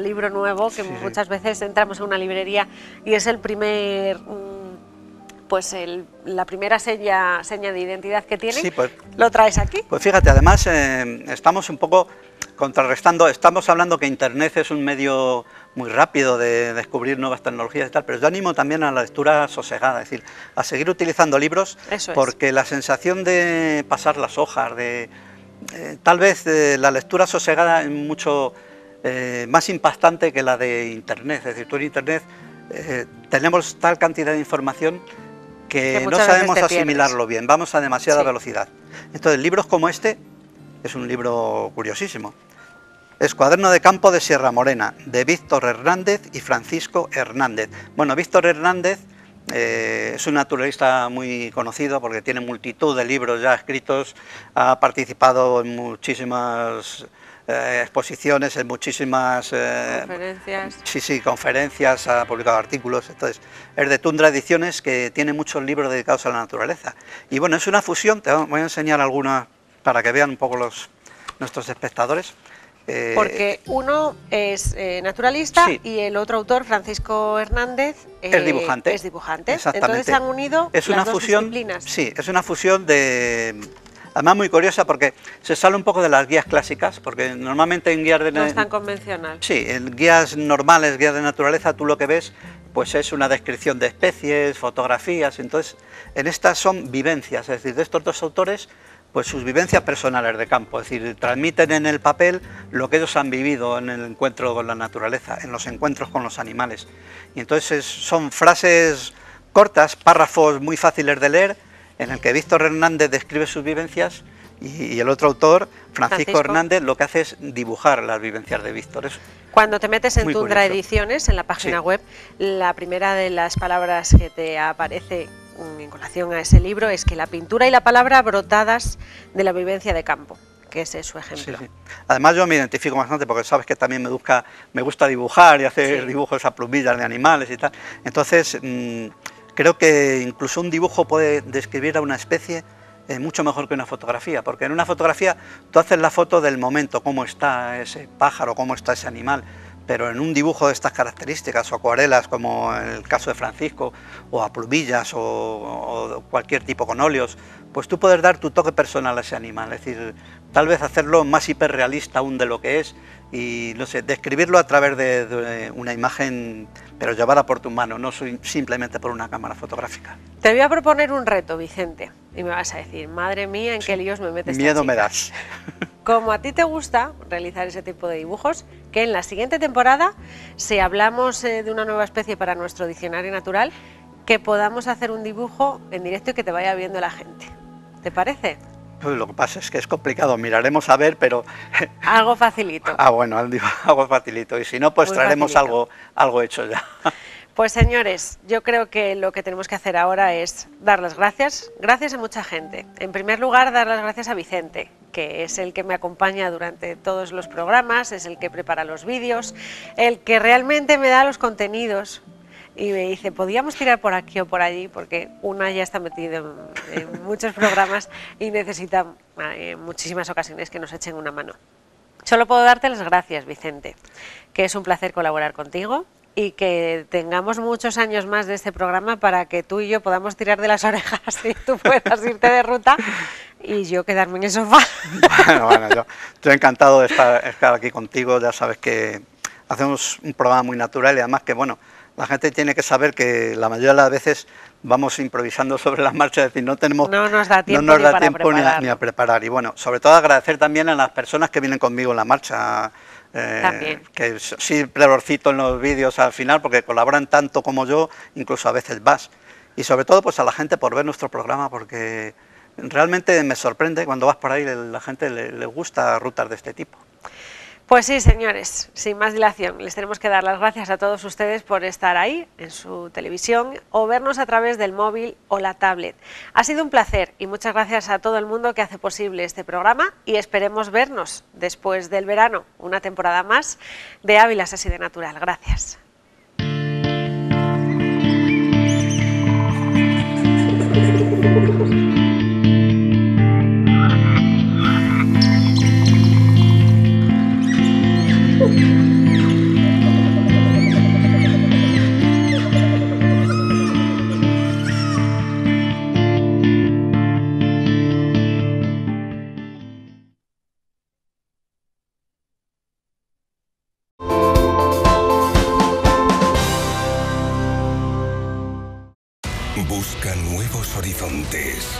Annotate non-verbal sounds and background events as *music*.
libro nuevo, que muchas veces entramos en una librería y es el primer mm, pues la primera seña, seña de identidad que tiene, pues, lo traes aquí. Pues fíjate, además eh, estamos un poco contrarrestando, estamos hablando que Internet es un medio muy rápido de descubrir nuevas tecnologías y tal, pero yo animo también a la lectura sosegada, es decir, a seguir utilizando libros, porque la sensación de pasar las hojas, de eh, tal vez eh, la lectura sosegada es mucho eh, más impactante que la de Internet. Es decir, tú en Internet eh, tenemos tal cantidad de información que, no sabemos asimilarlo bien, vamos a demasiada velocidad. Entonces, libros como este es un libro curiosísimo. Es Cuaderno de Campo de Sierra Morena, de Víctor Hernández y Francisco Hernández. Bueno, Víctor Hernández eh, es un naturalista muy conocido porque tiene multitud de libros ya escritos, ha participado en muchísimas eh, exposiciones, en muchísimas... Eh, conferencias. Sí, sí, conferencias, ha publicado artículos. Entonces, es de Tundra Ediciones que tiene muchos libros dedicados a la naturaleza. Y bueno, es una fusión, te voy a enseñar algunas para que vean un poco los, nuestros espectadores. Eh, Porque uno es naturalista y el otro autor, Francisco Hernández, es dibujante. Es dibujante. Entonces han unido es una fusión, disciplinas. Sí, es una fusión de Además muy curiosa porque se sale un poco de las guías clásicas, porque normalmente en guías de... No es tan convencional. Sí, en guías normales, guías de naturaleza, tú lo que ves pues es una descripción de especies, fotografías, entonces en estas son vivencias, es decir, de estos dos autores pues sus vivencias personales de campo, es decir, transmiten en el papel lo que ellos han vivido en el encuentro con la naturaleza, en los encuentros con los animales. Y entonces son frases cortas, párrafos muy fáciles de leer, en el que Víctor Hernández describe sus vivencias y, el otro autor, Francisco, Hernández, lo que hace es dibujar las vivencias de Víctor. Cuando te metes en Tundra Ediciones, en la página web, la primera de las palabras que te aparece en colación a ese libro es que la pintura y la palabra brotadas de la vivencia de campo que ese es su ejemplo. Además yo me identifico bastante porque sabes que también me gusta, me gusta dibujar y hacer dibujos a plumillas de animales y tal. Entonces, mm, Creo que incluso un dibujo puede describir a una especie eh, mucho mejor que una fotografía, porque en una fotografía tú haces la foto del momento, cómo está ese pájaro, cómo está ese animal, pero en un dibujo de estas características o acuarelas, como en el caso de Francisco, o a pluvillas o, cualquier tipo con óleos, pues tú puedes dar tu toque personal a ese animal, es decir, tal vez hacerlo más hiperrealista aún de lo que es y, no sé, describirlo a través de una imagen pero llevada por tu mano, no simplemente por una cámara fotográfica. Te voy a proponer un reto, Vicente, y me vas a decir, madre mía, ¿en qué líos me metes? Miedo me das. Como a ti te gusta realizar ese tipo de dibujos, que en la siguiente temporada, si hablamos eh, de una nueva especie para nuestro diccionario natural, que podamos hacer un dibujo en directo y que te vaya viendo la gente. ¿Te parece? Pues lo que pasa es que es complicado, miraremos a ver, pero... *laughs* Algo facilito. ah, bueno, *laughs* algo facilito. Y si no, pues traeremos algo, algo hecho ya. *laughs* Pues señores, yo creo que lo que tenemos que hacer ahora es dar las gracias. Gracias a mucha gente. En primer lugar, dar las gracias a Vicente, que es el que me acompaña durante todos los programas, es el que prepara los vídeos, el que realmente me da los contenidos y me dice, ¿podíamos tirar por aquí o por allí? Porque una ya está metida en, muchos programas y necesita en muchísimas ocasiones que nos echen una mano. Solo puedo darte las gracias, Vicente, que es un placer colaborar contigo y que tengamos muchos años más de este programa para que tú y yo podamos tirar de las *laughs* orejas y tú puedas irte de ruta y yo quedarme en el sofá. *laughs* Bueno, bueno, yo estoy encantado de estar, estar aquí contigo, ya sabes que hacemos un programa muy natural y además que, bueno, la gente tiene que saber que la mayoría de las veces vamos improvisando sobre la marcha, es decir, no tenemos no nos da tiempo, ni, a, preparar. Y bueno, sobre todo agradecer también a las personas que vienen conmigo en la marcha, eh, que sí cito en los vídeos al final porque colaboran tanto como yo, incluso a veces más. Y sobre todo pues a la gente por ver nuestro programa porque realmente me sorprende cuando vas por ahí, la gente le gusta rutas de este tipo. Pues sí, señores, sin más dilación, les tenemos que dar las gracias a todos ustedes por estar ahí en su televisión o vernos a través del móvil o la tablet. Ha sido un placer y muchas gracias a todo el mundo que hace posible este programa y esperemos vernos después del verano, una temporada más de Ávila así de natural. Gracias. Busca nuevos horizontes.